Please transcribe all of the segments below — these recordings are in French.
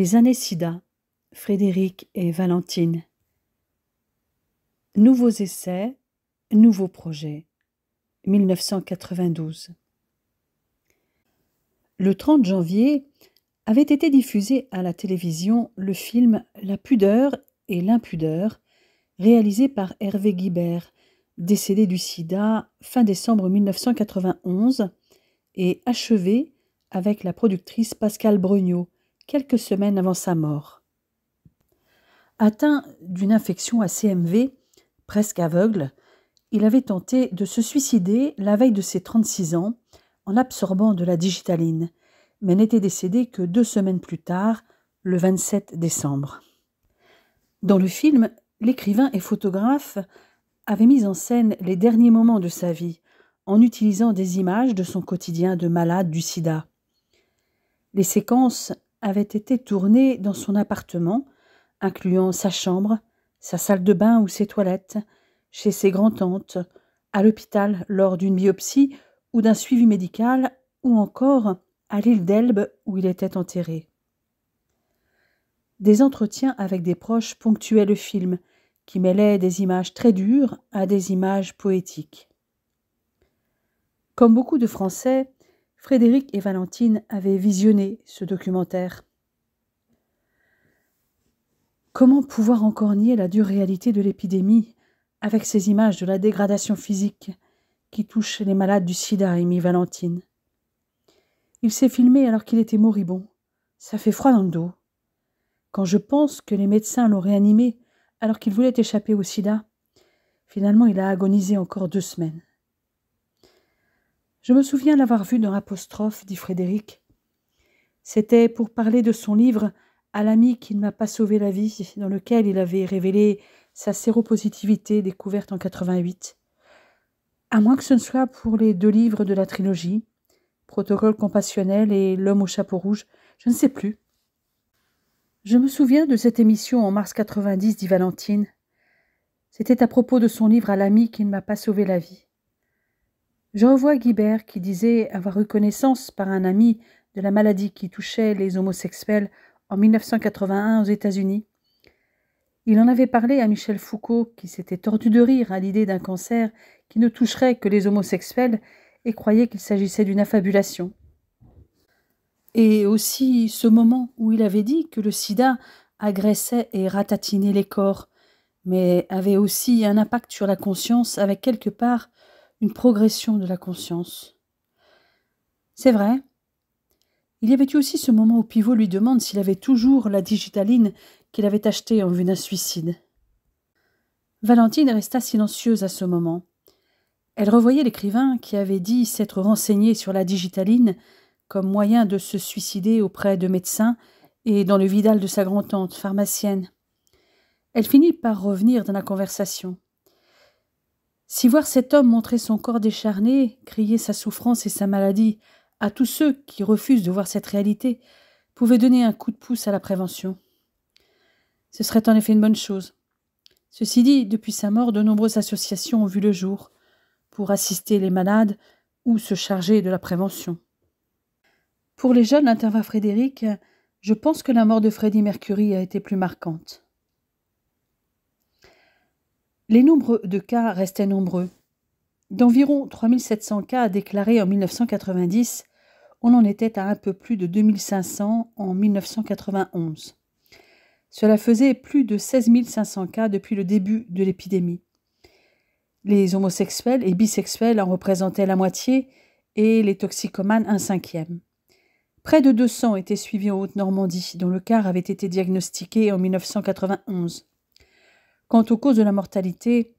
Les années SIDA, Frédéric et Valentine. Nouveaux essais, nouveaux projets. 1992. Le 30 janvier avait été diffusé à la télévision le film La pudeur et l'impudeur, réalisé par Hervé Guibert, décédé du sida fin décembre 1991 et achevé avec la productrice Pascale Brognaud quelques semaines avant sa mort. Atteint d'une infection à CMV, presque aveugle, il avait tenté de se suicider la veille de ses 36 ans en absorbant de la digitaline, mais n'était décédé que deux semaines plus tard, le 27 décembre. Dans le film, l'écrivain et photographe avait mis en scène les derniers moments de sa vie en utilisant des images de son quotidien de malade du sida. Les séquences avaient été tournées dans son appartement, incluant sa chambre, sa salle de bain ou ses toilettes, chez ses grands-tantes, à l'hôpital lors d'une biopsie ou d'un suivi médical, ou encore à l'île d'Elbe où il était enterré. Des entretiens avec des proches ponctuaient le film, qui mêlait des images très dures à des images poétiques. Comme beaucoup de Français, Frédéric et Valentine avaient visionné ce documentaire. Comment pouvoir encore nier la dure réalité de l'épidémie avec ces images de la dégradation physique qui touche les malades du sida, émit Valentine? Il s'est filmé alors qu'il était moribond. Ça fait froid dans le dos. Quand je pense que les médecins l'ont réanimé alors qu'il voulait échapper au sida, finalement il a agonisé encore deux semaines. Je me souviens l'avoir vu dans Apostrophe, dit Frédéric. C'était pour parler de son livre À l'ami qui ne m'a pas sauvé la vie, dans lequel il avait révélé sa séropositivité découverte en 88. À moins que ce ne soit pour les deux livres de la trilogie, Protocole compassionnel et L'homme au chapeau rouge, je ne sais plus. Je me souviens de cette émission en mars 90, dit Valentine. C'était à propos de son livre à l'ami qui ne m'a pas sauvé la vie. Je revois Guibert qui disait avoir eu connaissance par un ami de la maladie qui touchait les homosexuels en 1981 aux États-Unis. Il en avait parlé à Michel Foucault, qui s'était tordu de rire à l'idée d'un cancer qui ne toucherait que les homosexuels et croyait qu'il s'agissait d'une affabulation. Et aussi ce moment où il avait dit que le sida agressait et ratatinait les corps, mais avait aussi un impact sur la conscience avec quelque part une progression de la conscience. C'est vrai. Il y avait eu aussi ce moment où Pivot lui demande s'il avait toujours la digitaline qu'il avait achetée en vue d'un suicide. Valentine resta silencieuse à ce moment. Elle revoyait l'écrivain qui avait dit s'être renseigné sur la digitaline comme moyen de se suicider auprès de médecins et dans le vidal de sa grand-tante, pharmacienne. Elle finit par revenir dans la conversation. Si voir cet homme montrer son corps décharné, crier sa souffrance et sa maladie à tous ceux qui refusent de voir cette réalité, pouvait donner un coup de pouce à la prévention. Ce serait en effet une bonne chose. Ceci dit, depuis sa mort, de nombreuses associations ont vu le jour pour assister les malades ou se charger de la prévention. Pour les jeunes, intervint Frédéric, je pense que la mort de Freddie Mercury a été plus marquante. Les nombres de cas restaient nombreux. D'environ 3700 cas déclarés en 1990, on en était à un peu plus de 2500 en 1991. Cela faisait plus de 16 500 cas depuis le début de l'épidémie. Les homosexuels et bisexuels en représentaient la moitié et les toxicomanes un cinquième. Près de 200 étaient suivis en Haute-Normandie, dont le quart avait été diagnostiqué en 1991. Quant aux causes de la mortalité,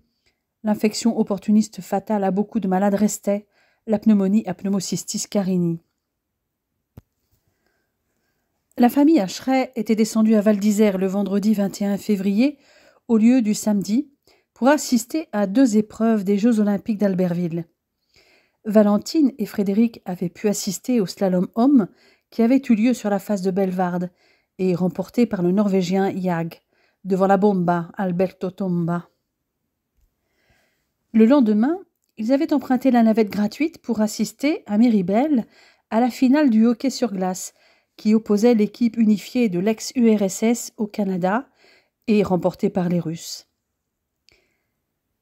l'infection opportuniste fatale à beaucoup de malades restait, la pneumonie à pneumocystis carini. La famille Acheret était descendue à Val d'Isère le vendredi 21 février au lieu du samedi pour assister à deux épreuves des Jeux olympiques d'Albertville. Valentine et Frédéric avaient pu assister au slalom homme qui avait eu lieu sur la face de Belvarde et remporté par le Norvégien Jag devant la bomba Alberto Tomba. Le lendemain, ils avaient emprunté la navette gratuite pour assister à Méribel à la finale du hockey sur glace, qui opposait l'équipe unifiée de l'ex-URSS au Canada et remportée par les Russes.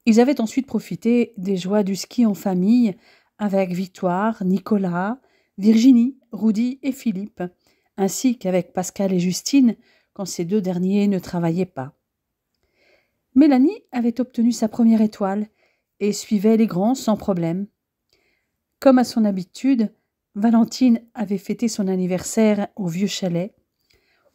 Ils avaient ensuite profité des joies du ski en famille avec Victoire, Nicolas, Virginie, Rudy et Philippe, ainsi qu'avec Pascal et Justine quand ces deux derniers ne travaillaient pas. Mélanie avait obtenu sa première étoile et suivait les grands sans problème. Comme à son habitude, Valentine avait fêté son anniversaire au vieux chalet,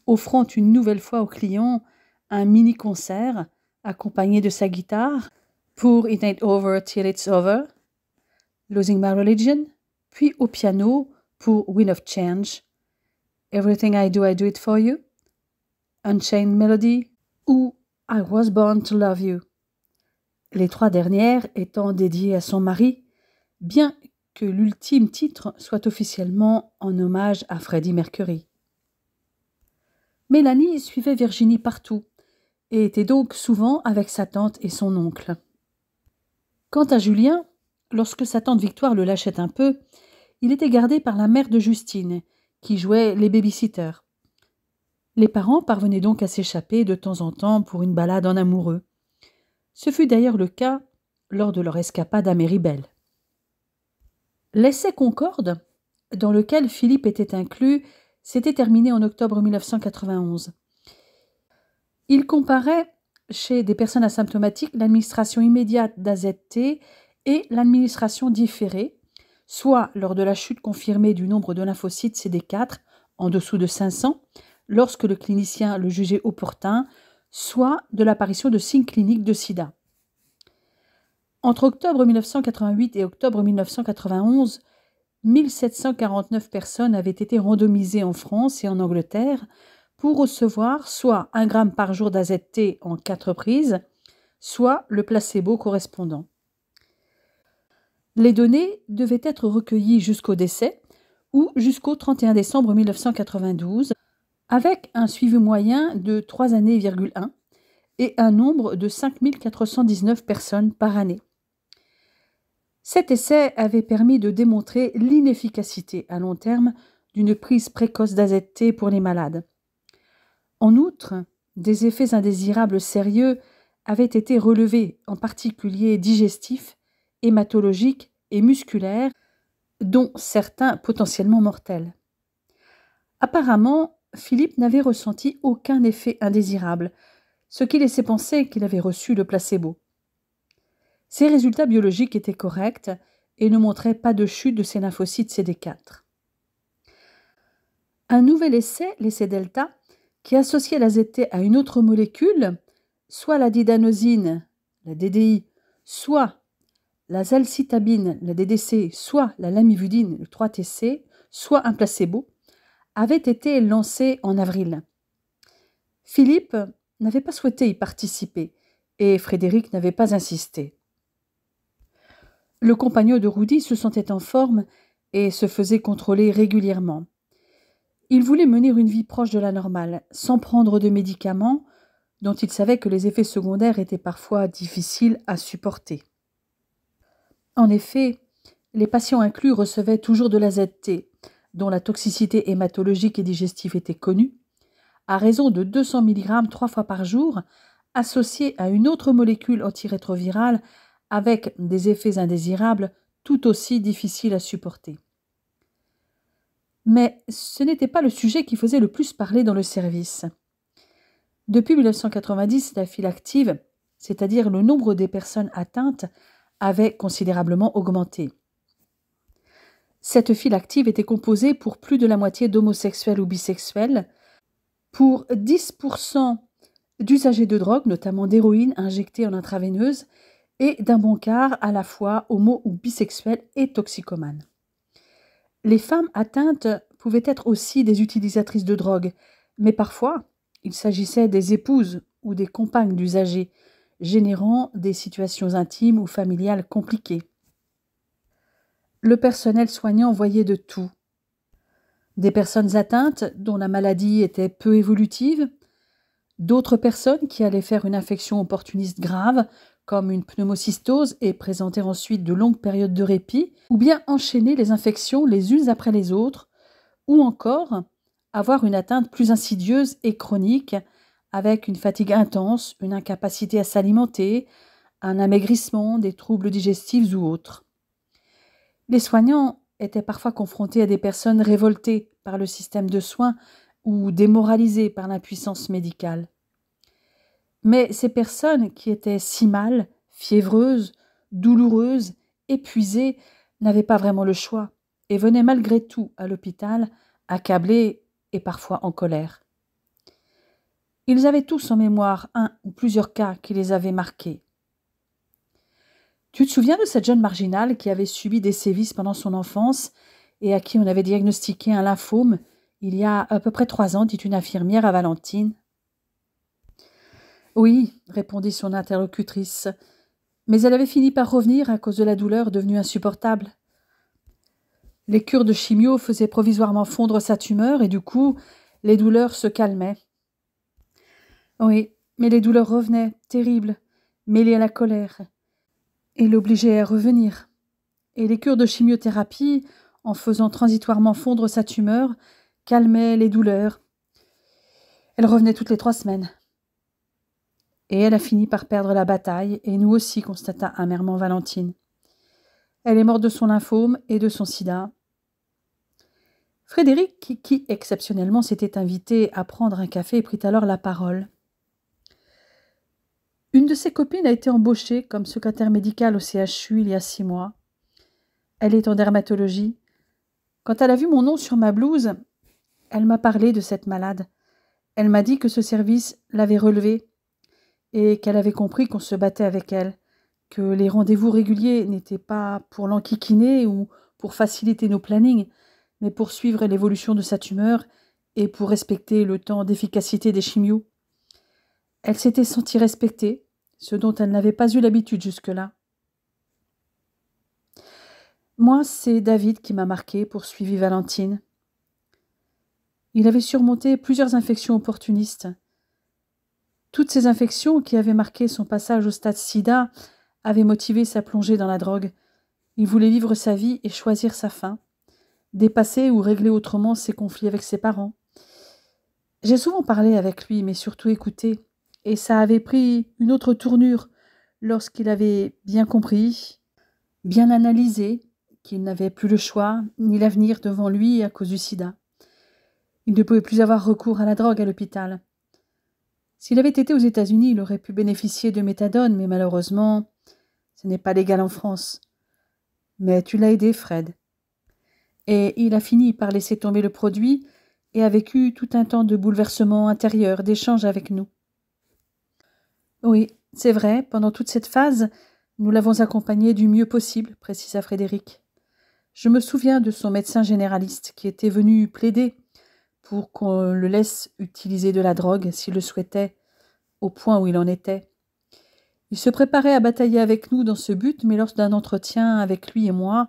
offrant une nouvelle fois aux clients un mini-concert accompagné de sa guitare pour It Ain't Over Till It's Over, Losing My Religion, puis au piano pour Wind of Change, Everything I Do, I Do It For You, Unchained Melody ou I Was Born to Love You. Les trois dernières étant dédiées à son mari, bien que l'ultime titre soit officiellement en hommage à Freddie Mercury. Mélanie suivait Virginie partout et était donc souvent avec sa tante et son oncle. Quant à Julien, lorsque sa tante Victoire le lâchait un peu, il était gardé par la mère de Justine, qui jouait les babysitters. Les parents parvenaient donc à s'échapper de temps en temps pour une balade en amoureux. Ce fut d'ailleurs le cas lors de leur escapade à Méribel. L'essai Concorde, dans lequel Philippe était inclus, s'était terminé en octobre 1991. Il comparait chez des personnes asymptomatiques l'administration immédiate d'AZT et l'administration différée, soit lors de la chute confirmée du nombre de lymphocytes CD4 en dessous de 500, lorsque le clinicien le jugeait opportun, soit de l'apparition de signes cliniques de sida. Entre octobre 1988 et octobre 1991, 1749 personnes avaient été randomisées en France et en Angleterre pour recevoir soit un gramme par jour d'AZT en quatre prises, soit le placebo correspondant. Les données devaient être recueillies jusqu'au décès ou jusqu'au 31 décembre 1992, avec un suivi moyen de 3 années,1 et un nombre de 5419 personnes par année. Cet essai avait permis de démontrer l'inefficacité à long terme d'une prise précoce d'AZT pour les malades. En outre, des effets indésirables sérieux avaient été relevés, en particulier digestifs, hématologiques et musculaires, dont certains potentiellement mortels. Apparemment, Philippe n'avait ressenti aucun effet indésirable, ce qui laissait penser qu'il avait reçu le placebo. Ses résultats biologiques étaient corrects et ne montraient pas de chute de ses lymphocytes CD4. Un nouvel essai, l'essai delta, qui associait la ZT à une autre molécule, soit la didanosine, la DDI, soit la zalcitabine, la DDC, soit la lamivudine, le 3TC, soit un placebo, avait été lancé en avril. Philippe n'avait pas souhaité y participer et Frédéric n'avait pas insisté. Le compagnon de Rudy se sentait en forme et se faisait contrôler régulièrement. Il voulait mener une vie proche de la normale, sans prendre de médicaments, dont il savait que les effets secondaires étaient parfois difficiles à supporter. En effet, les patients inclus recevaient toujours de la ZT, dont la toxicité hématologique et digestive était connue, à raison de 200 mg trois fois par jour, associée à une autre molécule antirétrovirale avec des effets indésirables tout aussi difficiles à supporter. Mais ce n'était pas le sujet qui faisait le plus parler dans le service. Depuis 1990, la file active, c'est-à-dire le nombre des personnes atteintes, avait considérablement augmenté. Cette file active était composée pour plus de la moitié d'homosexuels ou bisexuels, pour 10% d'usagers de drogue, notamment d'héroïne injectée en intraveineuse, et d'un bon quart à la fois homo ou bisexuel et toxicomane. Les femmes atteintes pouvaient être aussi des utilisatrices de drogue, mais parfois il s'agissait des épouses ou des compagnes d'usagers, générant des situations intimes ou familiales compliquées. Le personnel soignant voyait de tout. Des personnes atteintes dont la maladie était peu évolutive, d'autres personnes qui allaient faire une infection opportuniste grave comme une pneumocystose et présenter ensuite de longues périodes de répit, ou bien enchaîner les infections les unes après les autres, ou encore avoir une atteinte plus insidieuse et chronique, avec une fatigue intense, une incapacité à s'alimenter, un amaigrissement, des troubles digestifs ou autres. Les soignants étaient parfois confrontés à des personnes révoltées par le système de soins ou démoralisées par l'impuissance médicale. Mais ces personnes qui étaient si mal, fiévreuses, douloureuses, épuisées, n'avaient pas vraiment le choix et venaient malgré tout à l'hôpital, accablées et parfois en colère. Ils avaient tous en mémoire un ou plusieurs cas qui les avaient marqués. Tu te souviens de cette jeune marginale qui avait subi des sévices pendant son enfance et à qui on avait diagnostiqué un lymphome il y a à peu près trois ans, dit une infirmière à Valentine. Oui, répondit son interlocutrice, mais elle avait fini par revenir à cause de la douleur devenue insupportable. Les cures de chimio faisaient provisoirement fondre sa tumeur et du coup, les douleurs se calmaient. Oui, mais les douleurs revenaient, terribles, mêlées à la colère, et l'obligeaient à revenir. Et les cures de chimiothérapie, en faisant transitoirement fondre sa tumeur, calmaient les douleurs. Elle revenait toutes les trois semaines. Et elle a fini par perdre la bataille, et nous aussi, constata amèrement Valentine. Elle est morte de son lymphome et de son sida. Frédéric, qui, qui exceptionnellement s'était invité à prendre un café, prit alors la parole. Une de ses copines a été embauchée comme secrétaire médicale au CHU il y a six mois. Elle est en dermatologie. Quand elle a vu mon nom sur ma blouse, elle m'a parlé de cette malade. Elle m'a dit que ce service l'avait relevée et qu'elle avait compris qu'on se battait avec elle que les rendez-vous réguliers n'étaient pas pour l'enquiquiner ou pour faciliter nos plannings, mais pour suivre l'évolution de sa tumeur et pour respecter le temps d'efficacité des chimios. Elle s'était sentie respectée, ce dont elle n'avait pas eu l'habitude jusque-là. Moi, c'est David qui m'a marqué, poursuivit Valentine. Il avait surmonté plusieurs infections opportunistes. Toutes ces infections qui avaient marqué son passage au stade sida avait motivé sa plongée dans la drogue. Il voulait vivre sa vie et choisir sa fin, dépasser ou régler autrement ses conflits avec ses parents. J'ai souvent parlé avec lui, mais surtout écouté, et ça avait pris une autre tournure lorsqu'il avait bien compris, bien analysé, qu'il n'avait plus le choix ni l'avenir devant lui à cause du sida. Il ne pouvait plus avoir recours à la drogue à l'hôpital. S'il avait été aux États-Unis, il aurait pu bénéficier de méthadone, mais malheureusement, ce n'est pas légal en France. Mais tu l'as aidé, Fred. Et il a fini par laisser tomber le produit et a vécu tout un temps de bouleversement intérieur, d'échange avec nous. Oui, c'est vrai, pendant toute cette phase, nous l'avons accompagné du mieux possible, précisa Frédéric. Je me souviens de son médecin généraliste qui était venu plaider pour qu'on le laisse utiliser de la drogue s'il le souhaitait, au point où il en était. Il se préparait à batailler avec nous dans ce but, mais lors d'un entretien avec lui et moi,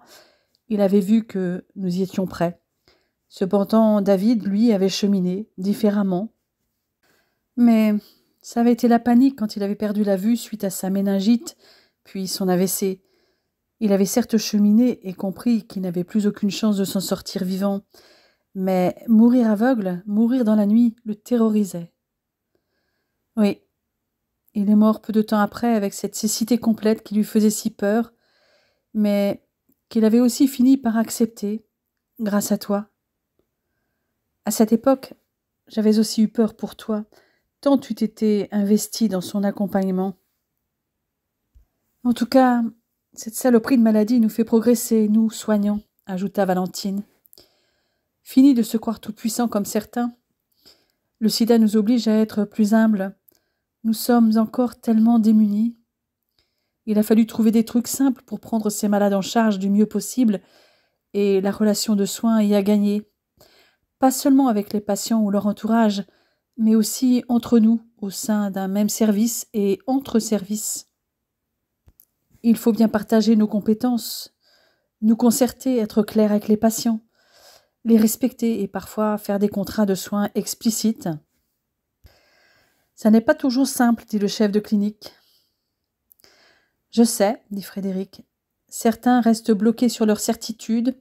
il avait vu que nous y étions prêts. Cependant, David, lui, avait cheminé différemment. Mais ça avait été la panique quand il avait perdu la vue suite à sa méningite, puis son AVC. Il avait certes cheminé et compris qu'il n'avait plus aucune chance de s'en sortir vivant, mais mourir aveugle, mourir dans la nuit, le terrorisait. Oui, il est mort peu de temps après avec cette cécité complète qui lui faisait si peur, mais qu'il avait aussi fini par accepter, grâce à toi. À cette époque, j'avais aussi eu peur pour toi, tant tu t'étais investi dans son accompagnement. En tout cas, cette saloperie de maladie nous fait progresser, nous, soignants, ajouta Valentine. Fini de se croire tout-puissant comme certains. Le sida nous oblige à être plus humbles, nous sommes encore tellement démunis. Il a fallu trouver des trucs simples pour prendre ces malades en charge du mieux possible, et la relation de soins y a gagné. Pas seulement avec les patients ou leur entourage, mais aussi entre nous, au sein d'un même service et entre services. Il faut bien partager nos compétences, nous concerter, être clair avec les patients, les respecter et parfois faire des contrats de soins explicites. Ça n'est pas toujours simple, dit le chef de clinique. Je sais, dit Frédéric. Certains restent bloqués sur leur certitude,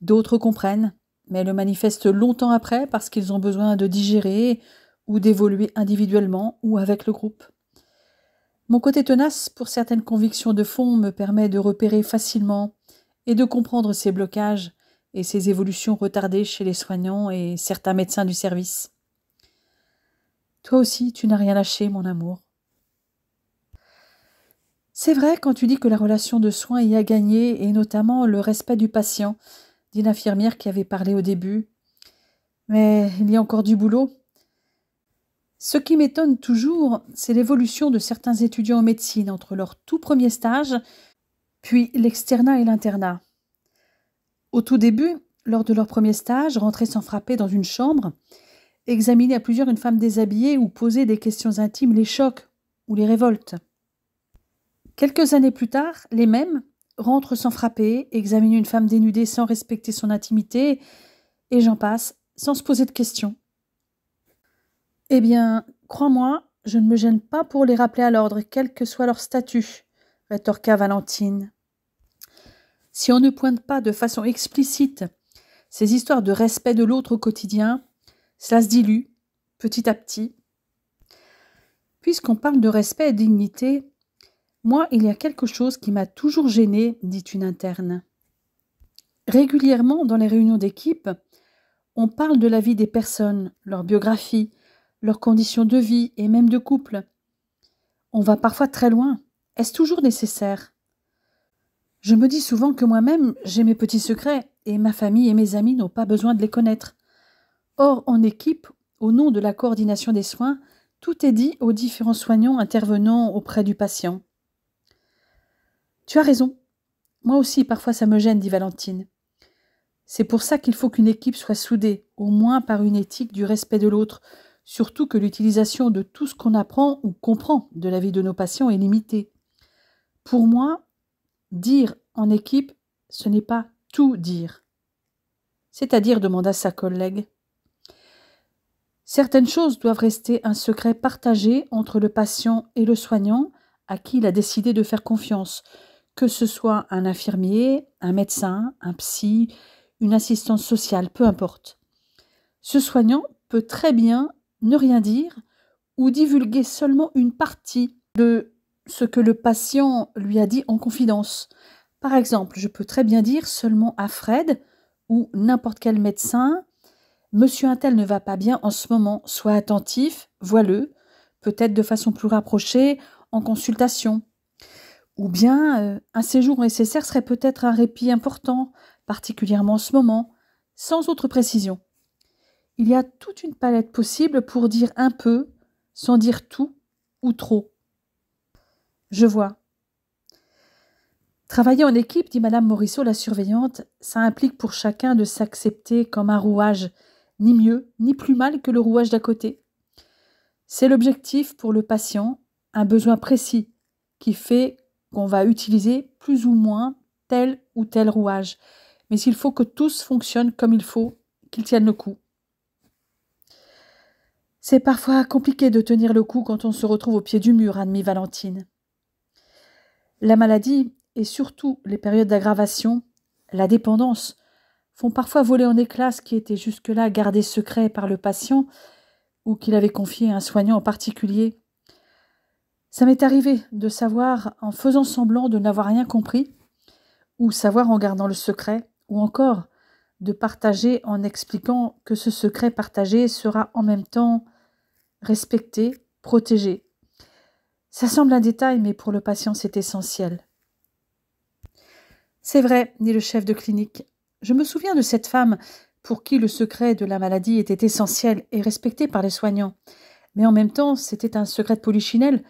d'autres comprennent. Mais le manifestent longtemps après parce qu'ils ont besoin de digérer ou d'évoluer individuellement ou avec le groupe. Mon côté tenace pour certaines convictions de fond me permet de repérer facilement et de comprendre ces blocages et ces évolutions retardées chez les soignants et certains médecins du service. Toi aussi, tu n'as rien lâché, mon amour. C'est vrai quand tu dis que la relation de soins y a gagné, et notamment le respect du patient, dit l'infirmière qui avait parlé au début. Mais il y a encore du boulot. Ce qui m'étonne toujours, c'est l'évolution de certains étudiants en médecine entre leur tout premier stage, puis l'externat et l'internat. Au tout début, lors de leur premier stage, rentrer sans frapper dans une chambre, examiner à plusieurs une femme déshabillée ou poser des questions intimes les choquent ou les révoltent. Quelques années plus tard, les mêmes rentrent sans frapper, examinent une femme dénudée sans respecter son intimité, et j'en passe, sans se poser de questions. Eh bien, crois-moi, je ne me gêne pas pour les rappeler à l'ordre, quel que soit leur statut, rétorqua Valentine. Si on ne pointe pas de façon explicite ces histoires de respect de l'autre au quotidien, cela se dilue petit à petit. Puisqu'on parle de respect et dignité, moi, il y a quelque chose qui m'a toujours gênée, dit une interne. Régulièrement, dans les réunions d'équipe, on parle de la vie des personnes, leur biographie, leurs conditions de vie et même de couple. On va parfois très loin. Est-ce toujours nécessaire? Je me dis souvent que moi-même, j'ai mes petits secrets, et ma famille et mes amis n'ont pas besoin de les connaître. Or, en équipe, au nom de la coordination des soins, tout est dit aux différents soignants intervenant auprès du patient. Tu as raison. Moi aussi, parfois ça me gêne, dit Valentine. C'est pour ça qu'il faut qu'une équipe soit soudée, au moins par une éthique du respect de l'autre, surtout que l'utilisation de tout ce qu'on apprend ou comprend de la vie de nos patients est limitée. Pour moi, Dire en équipe, ce n'est pas tout dire. C'est-à-dire, demanda sa collègue. Certaines choses doivent rester un secret partagé entre le patient et le soignant à qui il a décidé de faire confiance, que ce soit un infirmier, un médecin, un psy, une assistante sociale, peu importe. Ce soignant peut très bien ne rien dire ou divulguer seulement une partie de ce que le patient lui a dit en confidence. Par exemple, je peux très bien dire seulement à Fred ou n'importe quel médecin Monsieur Untel ne va pas bien en ce moment, sois attentif, vois-le, peut-être de façon plus rapprochée, en consultation. Ou bien euh, un séjour nécessaire serait peut-être un répit important, particulièrement en ce moment, sans autre précision. Il y a toute une palette possible pour dire un peu, sans dire tout ou trop. Je vois. Travailler en équipe, dit Madame Morisseau, la surveillante, ça implique pour chacun de s'accepter comme un rouage, ni mieux, ni plus mal que le rouage d'à côté. C'est l'objectif pour le patient, un besoin précis, qui fait qu'on va utiliser plus ou moins tel ou tel rouage. Mais il faut que tous fonctionnent comme il faut, qu'ils tiennent le coup. C'est parfois compliqué de tenir le coup quand on se retrouve au pied du mur, admit Valentine. La maladie, et surtout les périodes d'aggravation, la dépendance, font parfois voler en éclats ce qui était jusque-là gardé secret par le patient ou qu'il avait confié à un soignant en particulier. Ça m'est arrivé de savoir en faisant semblant de n'avoir rien compris, ou savoir en gardant le secret, ou encore de partager en expliquant que ce secret partagé sera en même temps respecté, protégé. Ça semble un détail, mais pour le patient, c'est essentiel. C'est vrai, dit le chef de clinique. Je me souviens de cette femme pour qui le secret de la maladie était essentiel et respecté par les soignants. Mais en même temps, c'était un secret de polichinelle,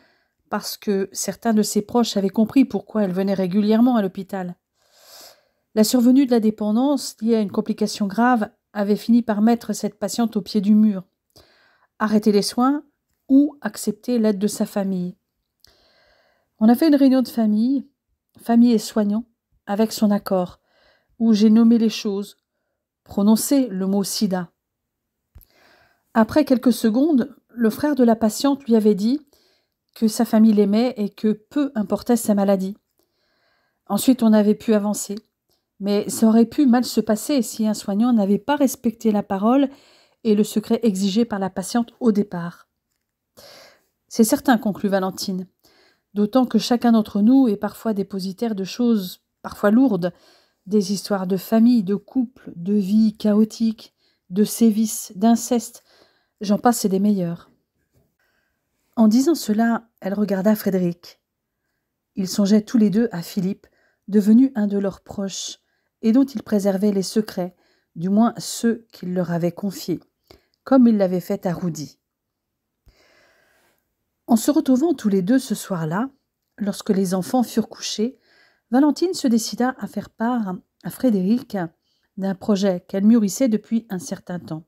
parce que certains de ses proches avaient compris pourquoi elle venait régulièrement à l'hôpital. La survenue de la dépendance, liée à une complication grave, avait fini par mettre cette patiente au pied du mur. Arrêter les soins ou accepter l'aide de sa famille. On a fait une réunion de famille, famille et soignants, avec son accord, où j'ai nommé les choses, prononcé le mot sida. Après quelques secondes, le frère de la patiente lui avait dit que sa famille l'aimait et que peu importait sa maladie. Ensuite, on avait pu avancer. Mais ça aurait pu mal se passer si un soignant n'avait pas respecté la parole et le secret exigé par la patiente au départ. C'est certain, conclut Valentine, d'autant que chacun d'entre nous est parfois dépositaire de choses parfois lourdes, des histoires de famille, de couple, de vie chaotique, de sévices, d'inceste, j'en passe et des meilleurs. En disant cela, elle regarda Frédéric. Ils songeaient tous les deux à Philippe, devenu un de leurs proches, et dont ils préservaient les secrets, du moins ceux qu'il leur avait confiés, comme il l'avait fait à Roudy. En se retrouvant tous les deux ce soir-là, lorsque les enfants furent couchés, Valentine se décida à faire part à Frédéric d'un projet qu'elle mûrissait depuis un certain temps.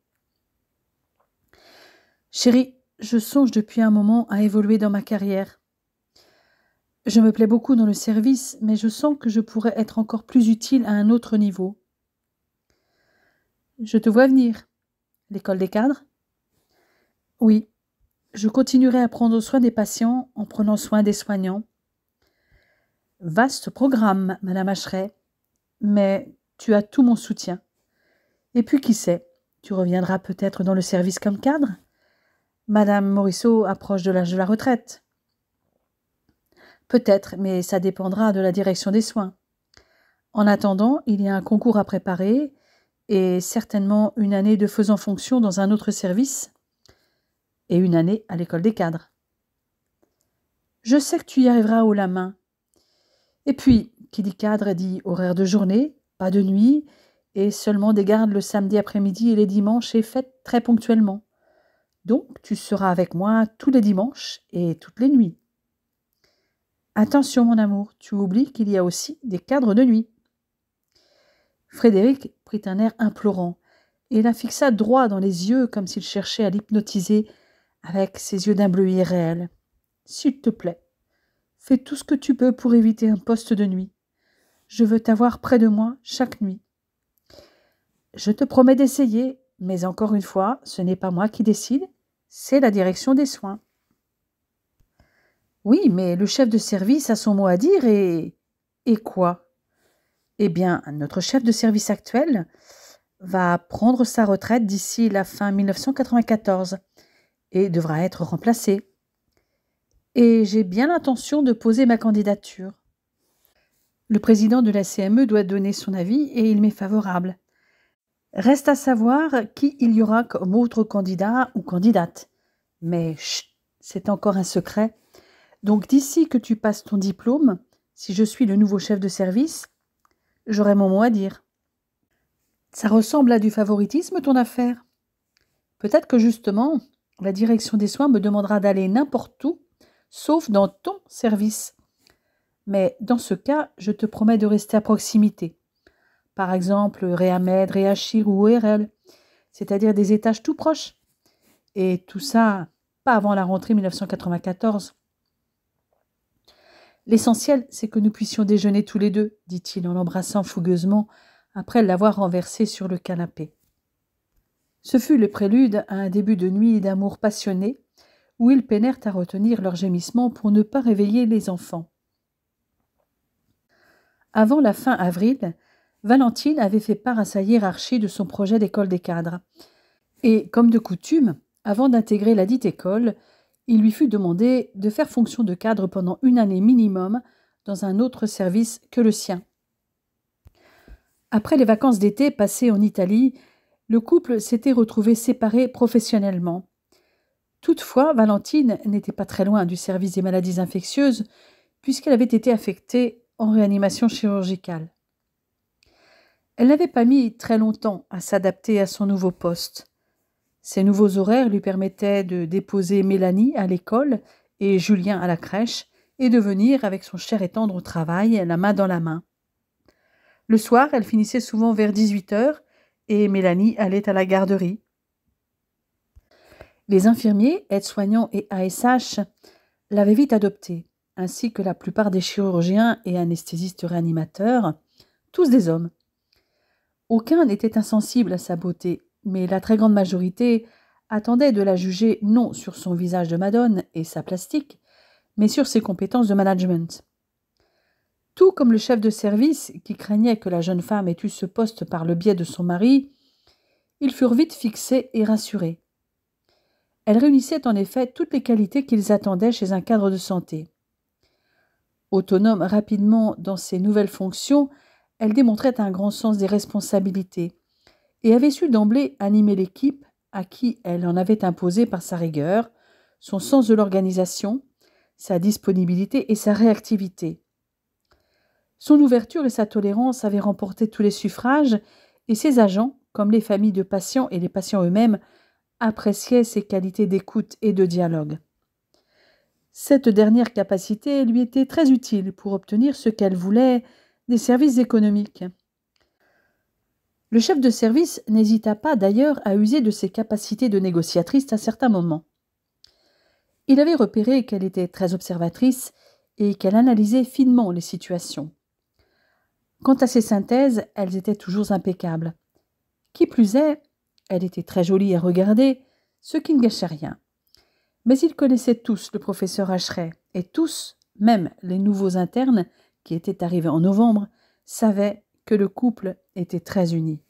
Chérie, je songe depuis un moment à évoluer dans ma carrière. Je me plais beaucoup dans le service, mais je sens que je pourrais être encore plus utile à un autre niveau. Je te vois venir. L'école des cadres? Oui. Je continuerai à prendre soin des patients en prenant soin des soignants. Vaste programme, Madame Acheret. Mais tu as tout mon soutien. Et puis qui sait, tu reviendras peut-être dans le service comme cadre? Madame Morisseau approche de l'âge de la retraite. Peut-être, mais ça dépendra de la direction des soins. En attendant, il y a un concours à préparer et certainement une année de faisant fonction dans un autre service et une année à l'école des cadres. Je sais que tu y arriveras haut la main. Et puis, qui dit cadre dit horaire de journée, pas de nuit, et seulement des gardes le samedi après-midi et les dimanches et fêtes très ponctuellement. Donc tu seras avec moi tous les dimanches et toutes les nuits. Attention mon amour, tu oublies qu'il y a aussi des cadres de nuit. Frédéric prit un air implorant et la fixa droit dans les yeux comme s'il cherchait à l'hypnotiser avec ses yeux d'un bleu irréel. S'il te plaît, fais tout ce que tu peux pour éviter un poste de nuit. Je veux t'avoir près de moi chaque nuit. Je te promets d'essayer, mais encore une fois, ce n'est pas moi qui décide, c'est la direction des soins. Oui, mais le chef de service a son mot à dire et. Et quoi? Eh bien, notre chef de service actuel va prendre sa retraite d'ici la fin 1994 et devra être remplacé. Et j'ai bien l'intention de poser ma candidature. Le président de la CME doit donner son avis et il m'est favorable. Reste à savoir qui il y aura comme autre candidat ou candidate. Mais c'est encore un secret. Donc d'ici que tu passes ton diplôme, si je suis le nouveau chef de service, j'aurai mon mot à dire. Ça ressemble à du favoritisme, ton affaire? Peut-être que justement, la direction des soins me demandera d'aller n'importe où, sauf dans ton service. Mais dans ce cas, je te promets de rester à proximité par exemple Réamed, Réachir ou ORL, c'est-à-dire des étages tout proches. Et tout ça, pas avant la rentrée 1994. L'essentiel, c'est que nous puissions déjeuner tous les deux, dit-il en l'embrassant fougueusement après l'avoir renversé sur le canapé. Ce fut le prélude à un début de nuit d'amour passionné, où ils peinèrent à retenir leurs gémissements pour ne pas réveiller les enfants. Avant la fin avril, Valentine avait fait part à sa hiérarchie de son projet d'école des cadres. Et, comme de coutume, avant d'intégrer la dite école, il lui fut demandé de faire fonction de cadre pendant une année minimum dans un autre service que le sien. Après les vacances d'été passées en Italie, le couple s'était retrouvé séparé professionnellement. Toutefois, Valentine n'était pas très loin du service des maladies infectieuses, puisqu'elle avait été affectée en réanimation chirurgicale. Elle n'avait pas mis très longtemps à s'adapter à son nouveau poste. Ses nouveaux horaires lui permettaient de déposer Mélanie à l'école et Julien à la crèche et de venir avec son cher et tendre au travail, la main dans la main. Le soir, elle finissait souvent vers 18 heures et Mélanie allait à la garderie. Les infirmiers, aides-soignants et ASH l'avaient vite adoptée, ainsi que la plupart des chirurgiens et anesthésistes réanimateurs, tous des hommes. Aucun n'était insensible à sa beauté, mais la très grande majorité attendait de la juger non sur son visage de Madone et sa plastique, mais sur ses compétences de management. Tout comme le chef de service, qui craignait que la jeune femme ait eu ce poste par le biais de son mari, ils furent vite fixés et rassurés. Elle réunissait en effet toutes les qualités qu'ils attendaient chez un cadre de santé. Autonome rapidement dans ses nouvelles fonctions, elle démontrait un grand sens des responsabilités et avait su d'emblée animer l'équipe à qui elle en avait imposé par sa rigueur, son sens de l'organisation, sa disponibilité et sa réactivité. Son ouverture et sa tolérance avaient remporté tous les suffrages, et ses agents, comme les familles de patients et les patients eux-mêmes, appréciaient ses qualités d'écoute et de dialogue. Cette dernière capacité lui était très utile pour obtenir ce qu'elle voulait des services économiques. Le chef de service n'hésita pas d'ailleurs à user de ses capacités de négociatrice à certains moments. Il avait repéré qu'elle était très observatrice et qu'elle analysait finement les situations. Quant à ses synthèses, elles étaient toujours impeccables. Qui plus est, elle était très jolie à regarder, ce qui ne gâchait rien. Mais ils connaissaient tous le professeur Hacheret, et tous, même les nouveaux internes, qui étaient arrivés en novembre, savaient que le couple était très uni.